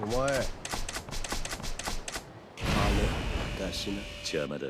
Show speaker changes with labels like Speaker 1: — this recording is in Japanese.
Speaker 1: お前。あの
Speaker 2: 出しな邪魔だ。